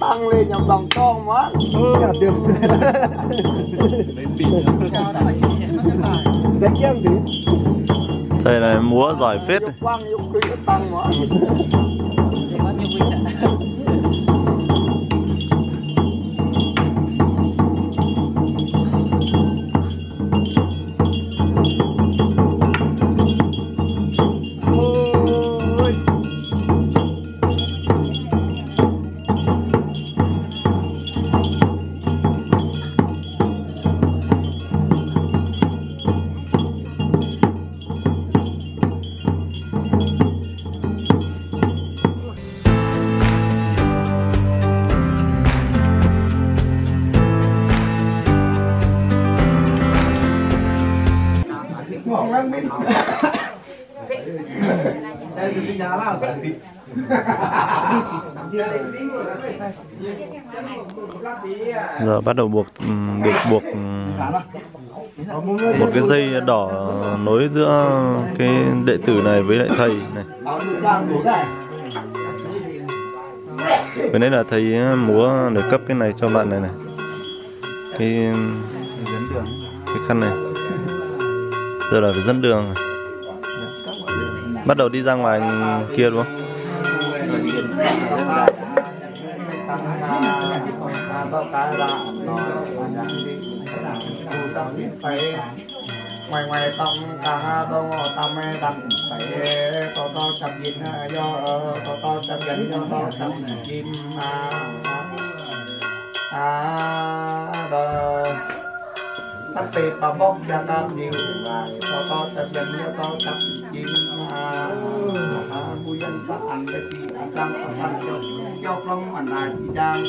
tăng lên nhầm đồng con quá ừ. được múa giỏi phết. Giờ bắt đầu buộc được buộc ừ, một cái dây đỏ nối giữa cái đệ tử này với lại thầy này. Bên đấy là thầy ờ, múa để cấp cái này cho bạn này này. Cái cái khăn này. Giờ là phải dẫn đường này bắt đầu đi ra ngoài kia, đúng không? Ngoài ngoài cả tô ngô tâm đầm phải chập nhìn do chập nhìn do chập à à rồi tất tì bà bốc ra nam nhiều và to to tập nhìn do to chập chim à à vui dân phát cái gì ăn đang tập ăn cho cho long ảnh này chỉ đang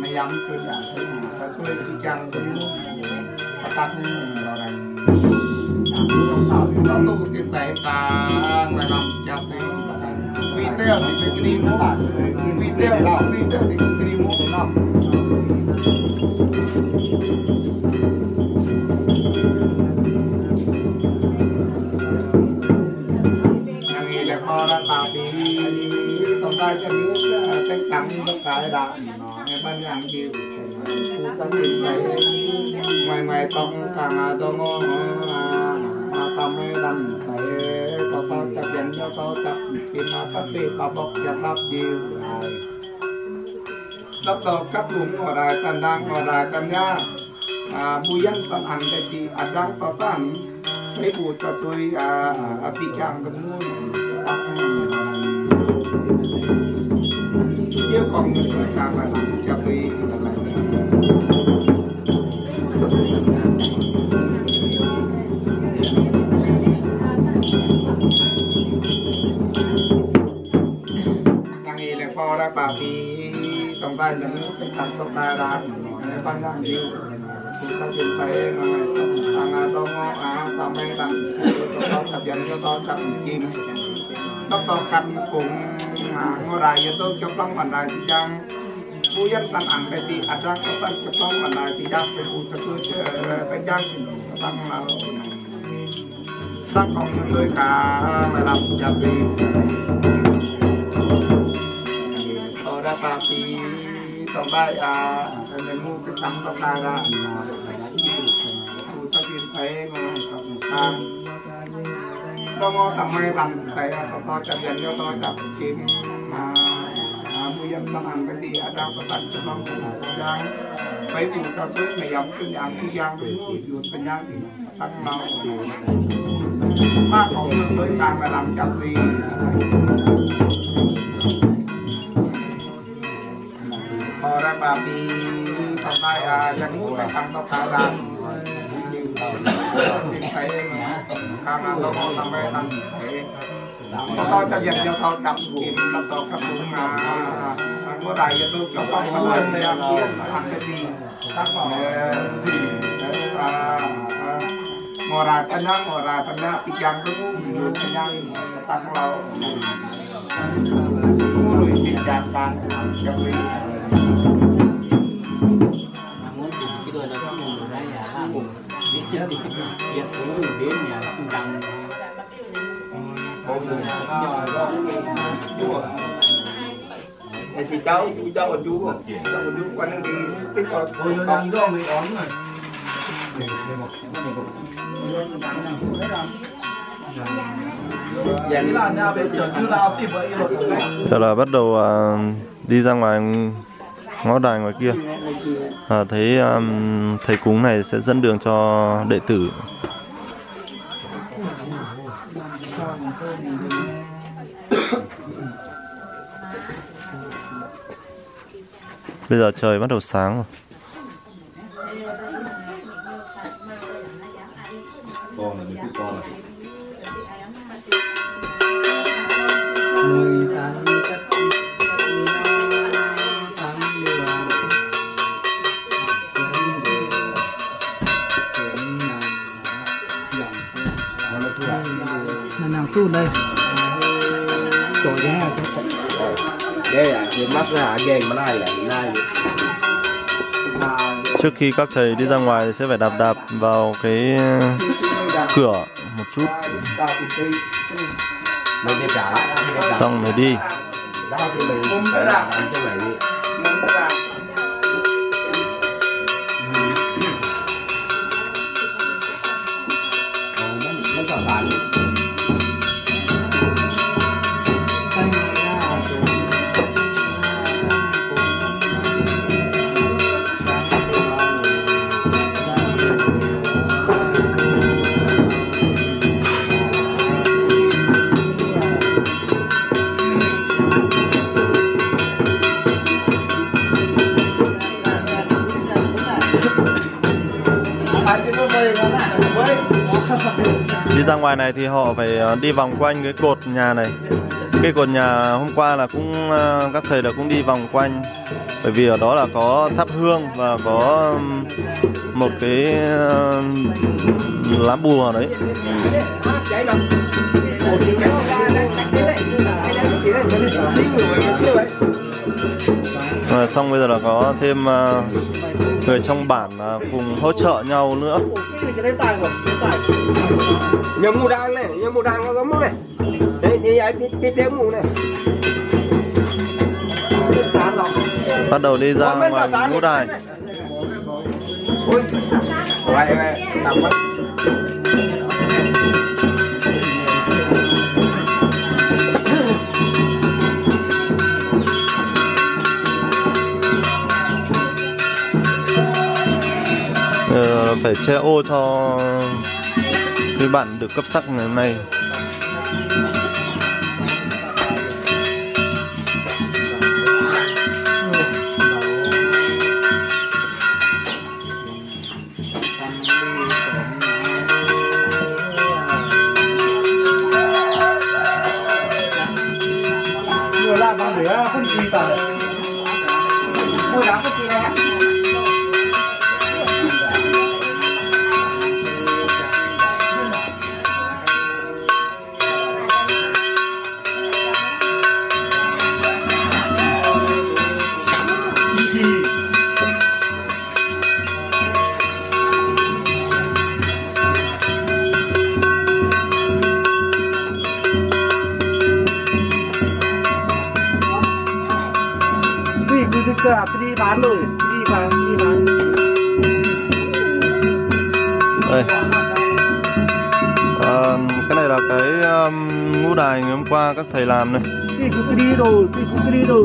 mày dám tôi là tôi là tôi chỉ chăng tôi tắt rồi này nó tu cái tệ tàng là làm chặt thì quy teo thì cái đi mua quy teo là quy teo thì cái đi mua năm là kho ra tàu thì tông nước cái cắn tất cả đã nó nghe ban nhàng nhiều khu này ngoài ngoài tông càng tô ngô tông ấy đầm thấy có to chập dẫn cho to chập khi nó ti tao bóc chập đắp nhiều đắp tao cắt lũng ở đài đang ở đài tân nha à bu dân ăn cái gì ăn đang tao tân thấy bu cho tôi à à bị chàng mua tăng yêu còn người ta phải làm cho tôi Yang ini fora papi tempat yang tentang sota ran panjang diu kita cintai mengenai tangga tongo ah tamai tang to tập dần cho to tập ตตคันคงหางรายยโตจบลองบรรดาที่ยังผู้ยันตันอันไปตีอาจารย์ก็ตั้งจบลองบรรดาที่ยังเป็นอุตสุเจตั้งยังตั้งเราตั้งของด้วยการับจับดีตอระตาปีต้องได้อาเป็นมูกระทำต้องได้ละผู้ตะกินไปงอต้องทง ต้อทำไม่ตันแต่ต้อจะเรียนเยอต้อจับกินมาผู้ยังต้งอ่านกันดีอาจารย์ประตันจะต้องผู้ยังไปผู้กับช่วยพยายามเป็นอย่างทุกอย่างเป็นผู้อยู่เป็นอย่างตั้งเรามากของช่วยการระดับจับตีพอได้บาปีต่อไปอาจะงูไปทำต่อไปดังการง càng là tôi mong tâm mê tâm thể tôi tôi tập dịch cho tôi đọc kiếm tập tôi khắp cũng là có đại dịch tôi cho con tâm lên để ăn cái gì các bảo gì ngồi ra tân năng ngồi ra tân năng bị giam đúng không tân năng tăng lâu mua lùi bị giam tăng cho mình việc của người đến nhà cũng đăng Thì cháu, chú cháu của chú, cháu của chú quan năng đi, tích vào Ôi nó đang do người đón rồi. Dạ. Giờ là bắt đầu à, đi ra ngoài ngõ đài ngoài kia. À, thấy um, thầy cúng này sẽ dẫn đường cho đệ tử. Bây giờ trời bắt đầu sáng rồi. Người con là hàng phun đây. Trời ghê à Ghê à, nhìn mắt ra ghê mà này là hiện Trước khi các thầy đi ra ngoài sẽ phải đạp đạp vào cái uh, cửa một chút. Xong rồi đi. Ra ngoài này thì họ phải ờ, đi vòng quanh cái cột nhà này. Cái cột nhà hôm qua là cũng ờ, các thầy là cũng đi vòng quanh. Bởi vì ở đó là có thắp hương và có một cái lá bùa đấy. Ừ. Rồi xong bây giờ là có thêm ờ, người trong bản ờ, cùng hỗ trợ nhau nữa. Nhớ mù đang này nhớ mù đang nó có mù này. Đấy đi ấy biết biết đếm mù này. Bắt đầu đi ra ngoài ngũ đài. ôi vậy che ô cho cái bạn được cấp sắc ngày hôm nay. Vì cứ cứ cứ đi bán rồi, đi bán, đi bán. đây Ờ, cái này là cái um, ngũ đài ngày hôm qua các thầy làm này cứ cứ đi rồi, cứ cứ đi rồi.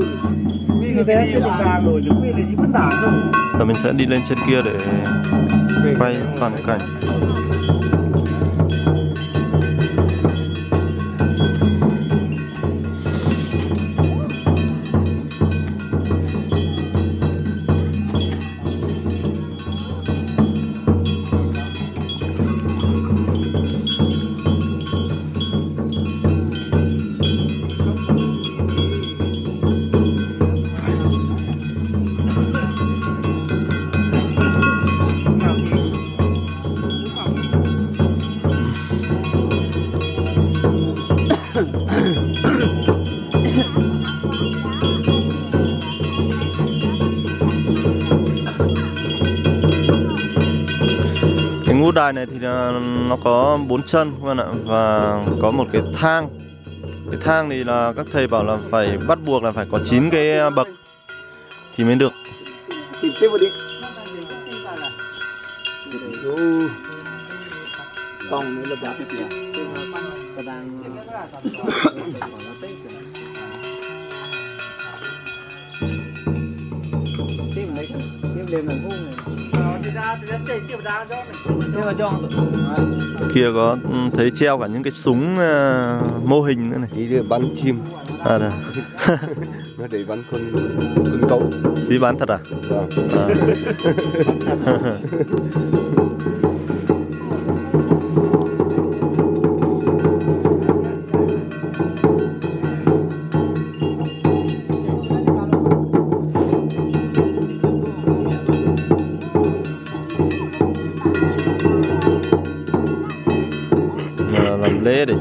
Cái bé trên vàng rồi, chứ vì là gì tả đâu. giờ mình sẽ đi lên trên kia để quay toàn cảnh ngũ đài này thì ờ, nó có bốn chân, các bạn ạ, và có một cái thang. Cái thang thì là các thầy bảo là phải bắt buộc là phải có 9 cái ờ, bậc thì mới được. Tiếp vào đi. Tiếp lấy tiếp lên là ngu này. Kia có ừ, thấy treo cả những cái súng à, mô hình nữa này. Đi để bắn chim. À, nó để bắn con con cấu đi bán thật à, vâng. À.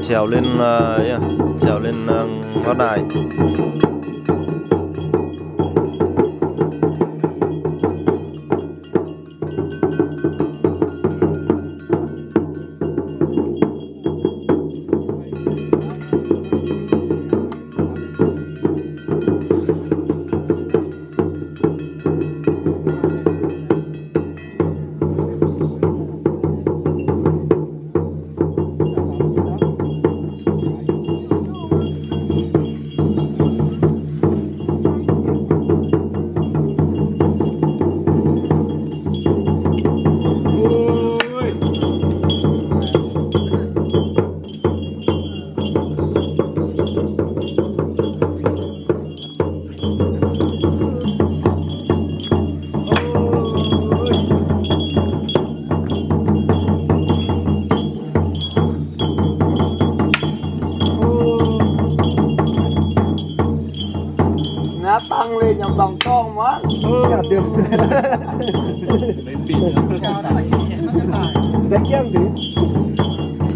trèo lên uh, yeah, trèo lên uh, ngõ đài.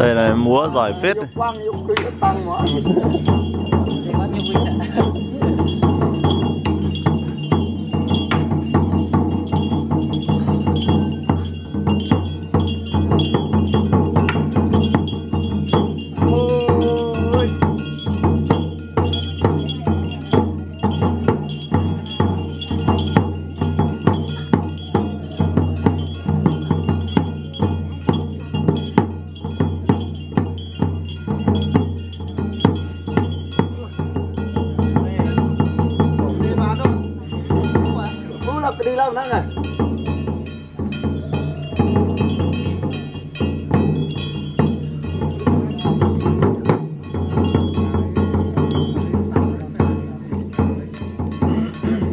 Thầy này múa giỏi phết này. Bố lập đi lâu nắng này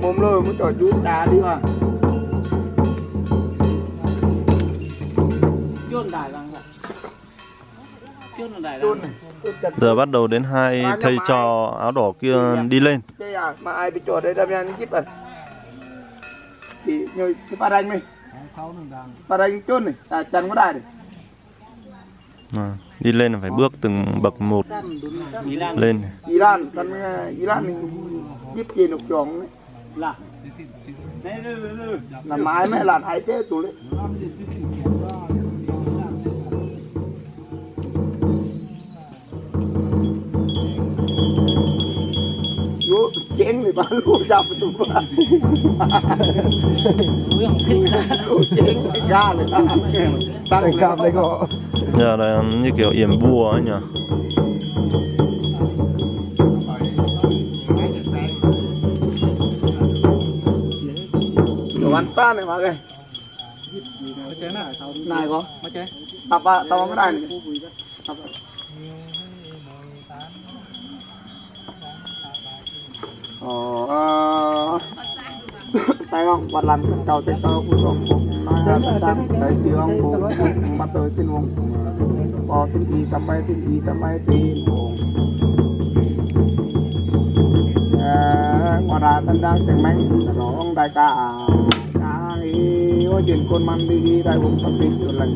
mồm lôi muốn trò chú ta đi mà. Chôn đài giờ bắt đầu đến hai thầy trò áo đỏ kia đi lên thì nhồi cái ba đánh mình ba này à chắn có đài này. À, đi lên là phải bước từng bậc một lên. Iran kan Iran ni chip gì chọn đấy. Là. Là mãi mới là ai thế tụi đấy chén thì bán luôn ra mà tụi. Yo, chén. Cái ga này ta Tăng cảm đấy có giờ là như kiểu yểm bùa ấy nhỉ. Ăn ta này mà kìa Này có. Tập à, tập cái này này Tập à. Ờ, ờ, tay không và làm cái cầu tay cầu của ông cũng nói ra tại sao tại vì ông cũng bắt tới tin ông có tin gì tầm bay tin gì tầm bay tin ông ngoài ra tân đang tiếng mạnh đó ông đại ca à đi ở trên con man đi đi đại vùng tâm đi chỗ lần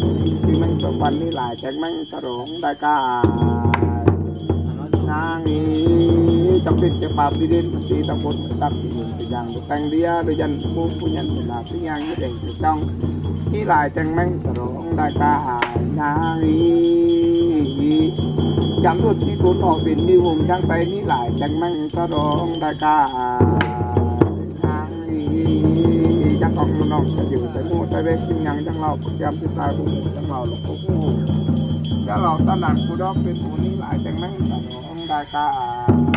đi mạnh cho quan đi lại tiếng mạnh cho đó ông đại ca nàng đi trong tin cho bà đi đến thì tao muốn tập thì rằng được tăng đi rồi dân phu phu nhân là cái nhang nhất định trong khi lại chẳng mang rồi ông đại ca nhà ý chẳng được chi cuốn họ tiền như hùng trang tay ní lại chẳng mang sao đó ông đại ca nhà ý chẳng còn nó sẽ giữ tới mua tay bên chim nhang chẳng lọc chẳng thì ta cũng chẳng lọc lục cũng chẳng lọc ta làm của đó bên của ní lại chẳng mang sao đó ông đại ca nhà ý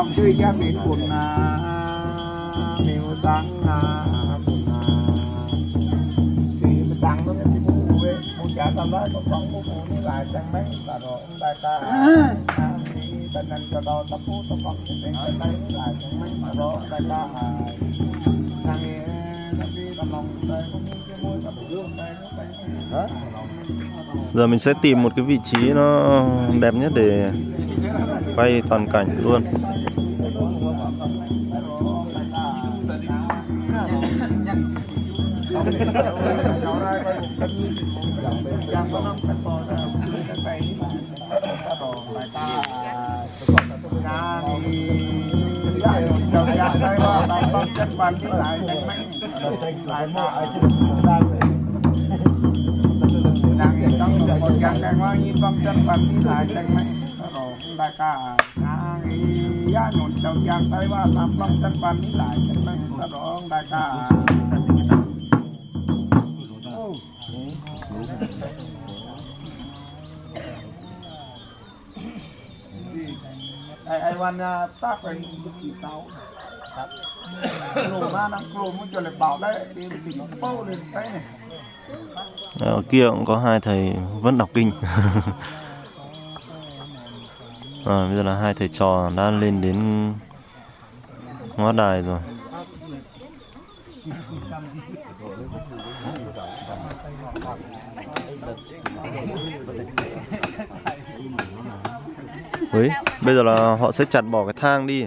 không chơi cha biển buồn à mèo tăng à buồn à thì mình tăng nó mình chỉ mua ấy mua trả tao lấy con con mua mua như lại sang mấy là rồi ông đại ta. À. Thì tên anh cho đó tao mua tao con thì tên tên đấy lại sang mấy là rồi ông đại ta à sang nghe nó đi tao lòng đây cũng như cái môi tao đường đây nó đây hả? Giờ mình sẽ tìm một cái vị trí nó đẹp nhất để quay toàn cảnh luôn. chất quan chứ lại đánh mạnh lại mọ ở trên đang đang hiện trong một gang đang hoa như phong chất quan chứ lại đánh mạnh rồi đại ca đã nghĩ giá nụn trong gang tới ba làm phong chất quan chứ lại đánh mạnh đó đại ca I, I wanna talk với tao tập lùm ra nó lùm nó cho lại bảo đấy thì mình lên cái ở ờ, kia cũng có hai thầy vẫn đọc kinh. À, bây giờ là hai thầy trò đã lên đến ngõ đài rồi. Đấy, bây giờ là họ sẽ chặt bỏ cái thang đi